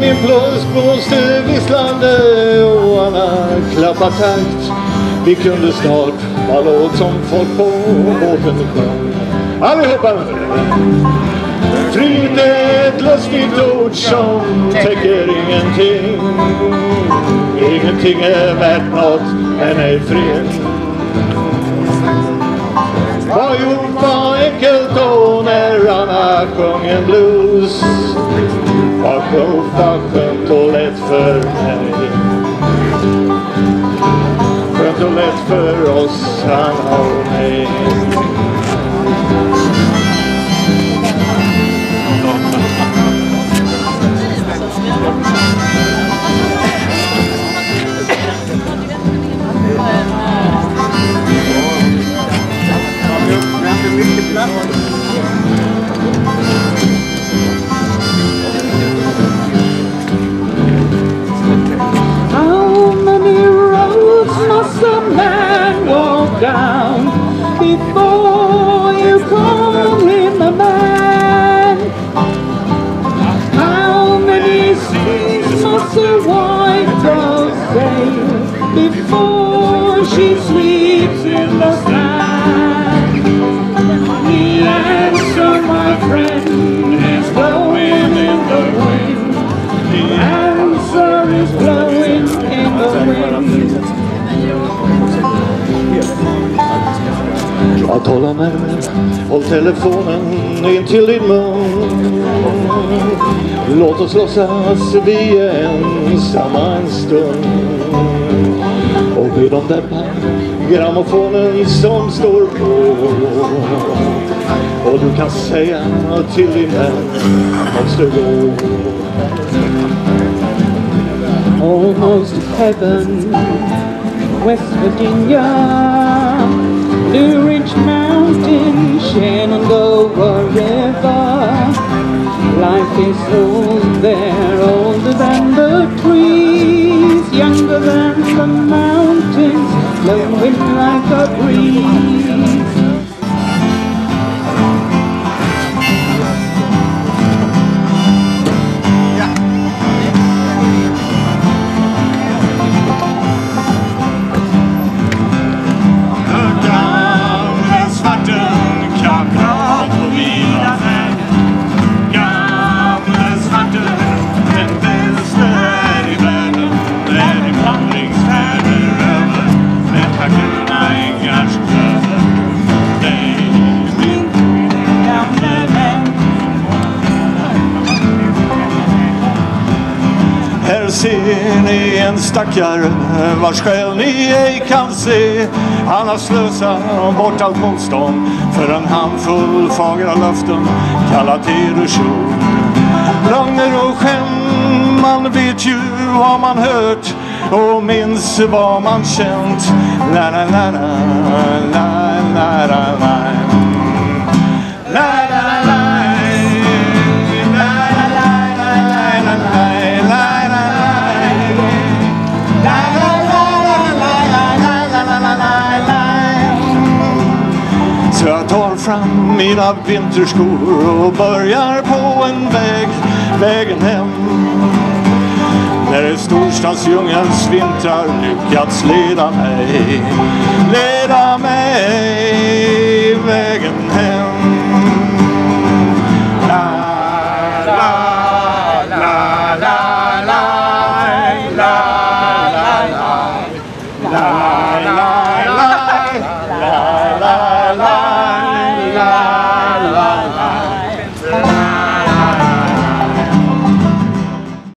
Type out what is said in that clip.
min plåtspåse visslande och alla klappar takt. Vi kunde snart vara låt som folk på båten sjöng. Allihopa! Frid är ett lustigt ord som täcker ingenting. Ingenting är värt något, men ej fred. Vad gjort var enkelt då när Anna sjöng en blues. Vad skönt, vad skönt och lätt för mig. Skönt och lätt för oss, Anna och mig. How before you? How many must a white dove before she sleeps in the Att hålla med håll telefonen in till din mun. Låt oss låtsas vi är ensamma en stund. Och be dem dämpa grammofonen som står på. Och du kan säga till din vän, måste gå. Almost heaven, West Virginia, than the trees, younger than the mountains, blowing like a breeze. En stackare eh, vars själ ni ej kan se. Han har slösat bort allt motstånd för en handfull fagra löften kallat illusion. Lögner och skämt, man vet ju vad man hört och minns vad man känt. La, la, la, la, la, la, la, la. La, fram mina vinterskor och börjar på en väg, vägen hem. När storstadsdjungelns vintrar lyckats leda mig, leda mig.